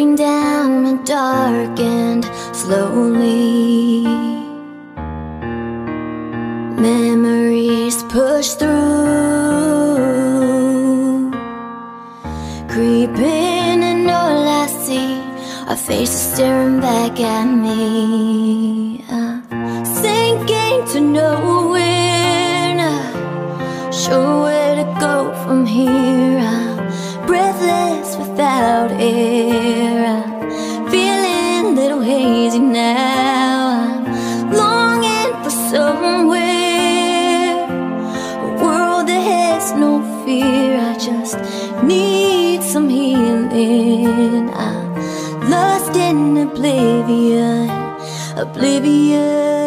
Floating down and slowly. Memories push through Creeping and all I see Are faces staring back at me I'm sinking to nowhere Not sure where to go from here I'm breathless without air crazy now. I'm longing for somewhere, a world that has no fear. I just need some healing. I'm lost in oblivion, oblivion.